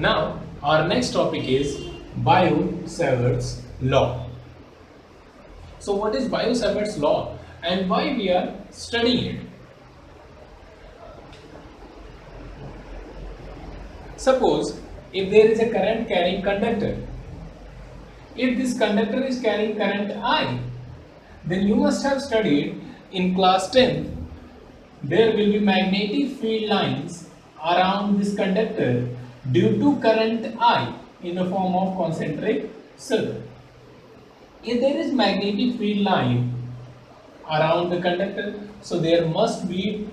Now, our next topic is Biot-Savart's law. So, what is Biot-Savart's law and why we are studying it? Suppose if there is a current carrying conductor, if this conductor is carrying current I, then you must have studied in class 10 there will be magnetic field lines around this conductor due to current I in the form of concentric circle. If there is magnetic field line around the conductor, so there must be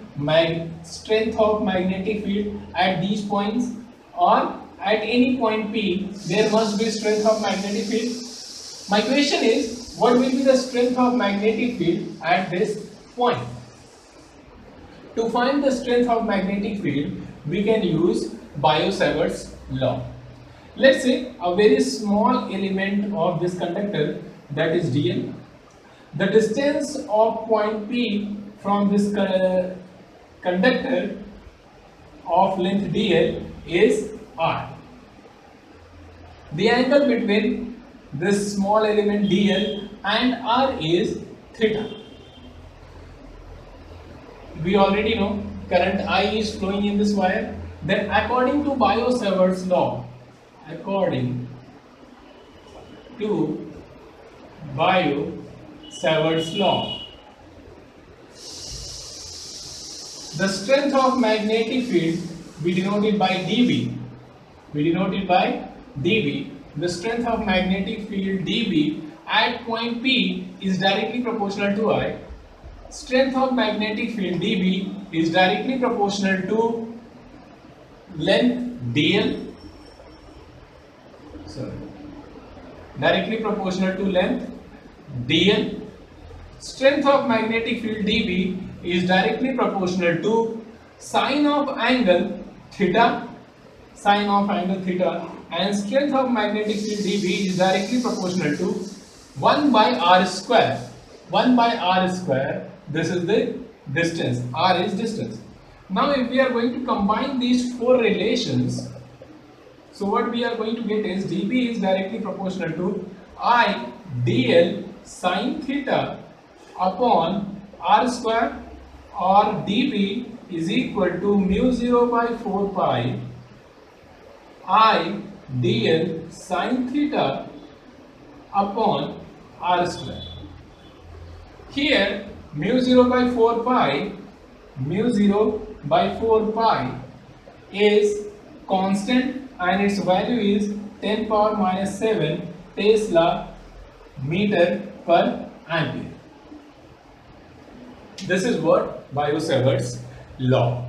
strength of magnetic field at these points or at any point P, there must be strength of magnetic field. My question is, what will be the strength of magnetic field at this point? To find the strength of magnetic field, we can use Biot-Savart's law. Let's say a very small element of this conductor that is dl. The distance of point P from this uh, conductor of length dl is r. The angle between this small element dl and r is theta. We already know current I is flowing in this wire. Then according to Biot-Savart's law, according to Biot-Savart's law, the strength of magnetic field we denote it by dB. We denote it by dB. The strength of magnetic field dB at point P is directly proportional to I. Strength of magnetic field dB is directly proportional to length dl sorry directly proportional to length dl strength of magnetic field dB is directly proportional to sine of angle theta sine of angle theta and strength of magnetic field dB is directly proportional to 1 by r square. 1 by r square this is the distance. R is distance now if we are going to combine these four relations so what we are going to get is dB is directly proportional to I dl sine theta upon r square or dB is equal to mu 0 by 4 pi I dl sine theta upon r square. Here mu 0 by 4 pi mu 0 by 4 pi is constant and its value is 10 power minus 7 Tesla meter per ampere. This is what Biot-Savart's law.